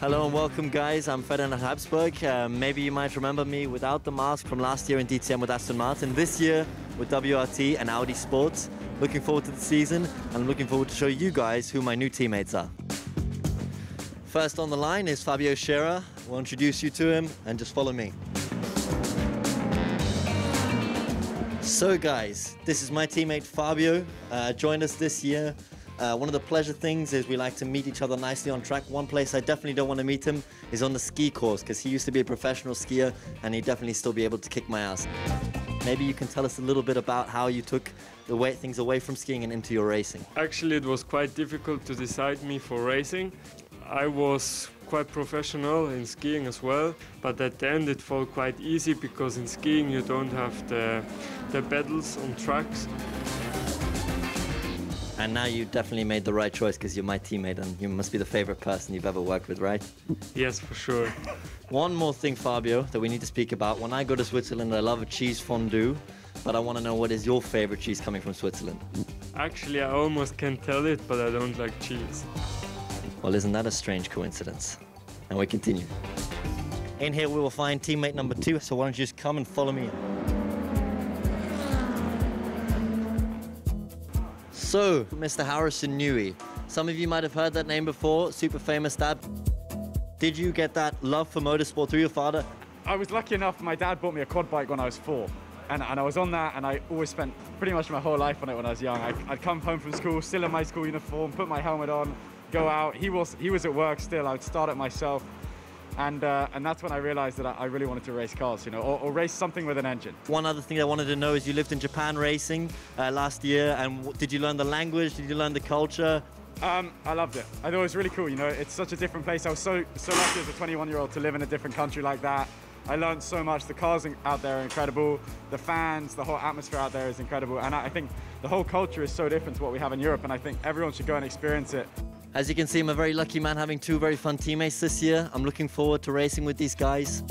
Hello and welcome, guys. I'm Ferdinand Habsburg. Uh, maybe you might remember me without the mask from last year in DTM with Aston Martin. This year with WRT and Audi Sports. Looking forward to the season and I'm looking forward to show you guys who my new teammates are. First on the line is Fabio Scherer. We'll introduce you to him and just follow me. So guys, this is my teammate Fabio. Uh, joined us this year uh, one of the pleasure things is we like to meet each other nicely on track. One place I definitely don't want to meet him is on the ski course because he used to be a professional skier and he'd definitely still be able to kick my ass. Maybe you can tell us a little bit about how you took the way, things away from skiing and into your racing. Actually, it was quite difficult to decide me for racing. I was quite professional in skiing as well, but at the end it felt quite easy because in skiing you don't have the, the pedals on tracks. And now you definitely made the right choice because you're my teammate and you must be the favorite person you've ever worked with, right? Yes, for sure. One more thing, Fabio, that we need to speak about. When I go to Switzerland, I love a cheese fondue, but I want to know what is your favorite cheese coming from Switzerland? Actually, I almost can tell it, but I don't like cheese. Well, isn't that a strange coincidence? And we continue. In here, we will find teammate number two, so why don't you just come and follow me So, Mr. Harrison Newey, some of you might have heard that name before, super famous dad. Did you get that love for motorsport through your father? I was lucky enough, my dad bought me a quad bike when I was four. And, and I was on that and I always spent pretty much my whole life on it when I was young. I, would come home from school, still in my school uniform, put my helmet on, go out. He was, he was at work still, I would start it myself and uh, and that's when I realized that I really wanted to race cars, you know, or, or, race something with an engine. One other thing I wanted to know is you lived in Japan racing uh, last year, and did you learn the language? Did you learn the culture? Um, I loved it. I thought it was really cool. You know, it's such a different place. I was so so lucky as a 21 year old to live in a different country like that. I learned so much. The cars out there are incredible. The fans, the whole atmosphere out there is incredible. And I think the whole culture is so different to what we have in Europe. And I think everyone should go and experience it. As you can see, I'm a very lucky man having two very fun teammates this year. I'm looking forward to racing with these guys.